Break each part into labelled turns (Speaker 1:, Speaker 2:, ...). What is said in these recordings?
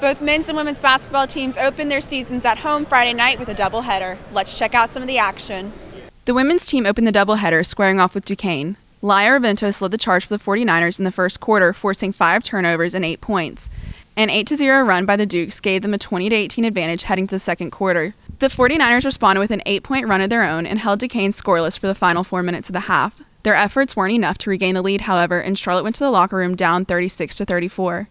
Speaker 1: Both men's and women's basketball teams opened their seasons at home Friday night with a doubleheader. Let's check out some of the action.
Speaker 2: The women's team opened the doubleheader squaring off with Duquesne. Lia Raventos led the charge for the 49ers in the first quarter, forcing five turnovers and eight points. An 8 0 run by the Dukes gave them a 20 18 advantage heading to the second quarter. The 49ers responded with an eight point run of their own and held Duquesne scoreless for the final four minutes of the half. Their efforts weren't enough to regain the lead, however, and Charlotte went to the locker room down 36 to 34.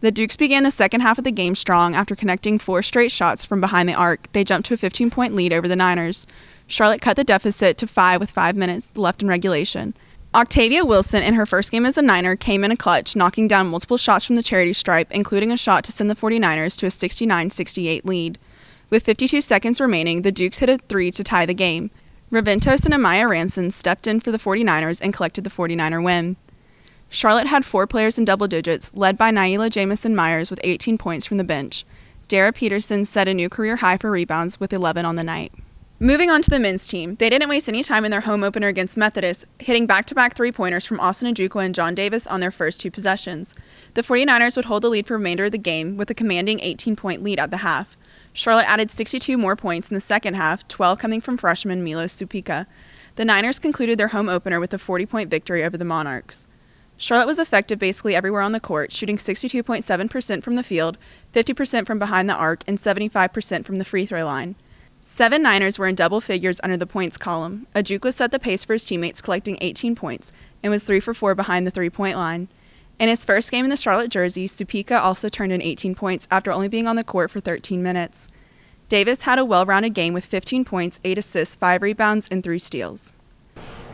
Speaker 2: The Dukes began the second half of the game strong after connecting four straight shots from behind the arc. They jumped to a 15 point lead over the Niners. Charlotte cut the deficit to five with five minutes left in regulation. Octavia Wilson, in her first game as a Niner, came in a clutch, knocking down multiple shots from the charity stripe, including a shot to send the 49ers to a 69 68 lead. With 52 seconds remaining, the Dukes hit a three to tie the game. Raventos and Amaya Ranson stepped in for the 49ers and collected the 49er win. Charlotte had four players in double digits, led by Naila Jamison Myers with 18 points from the bench. Dara Peterson set a new career high for rebounds with 11 on the night. Moving on to the men's team, they didn't waste any time in their home opener against Methodist, hitting back to back three pointers from Austin Ajukwa and Jon Davis on their first two possessions. The 49ers would hold the lead for the remainder of the game with a commanding 18 point lead at the half. Charlotte added 62 more points in the second half, 12 coming from freshman Milos Supica. The Niners concluded their home opener with a 40 point victory over the Monarchs. Charlotte was effective basically everywhere on the court, shooting 62.7% from the field, 50% from behind the arc, and 75% from the free throw line. Seven Niners were in double figures under the points column. Ajukwa set the pace for his teammates, collecting 18 points, and was 3 for 4 behind the three point line. In his first game in the Charlotte jersey, Supica also turned in 18 points after only being on the court for 13 minutes. Davis had a well rounded game with 15 points, 8 assists, 5 rebounds, and 3 steals.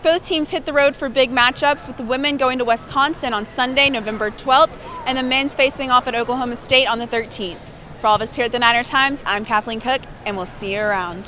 Speaker 1: Both teams hit the road for big matchups, with the women going to Wisconsin on Sunday, November 12th, and the men's facing off at Oklahoma State on the 13th. For all of us here at the Niner Times, I'm Kathleen Cook, and we'll see you around.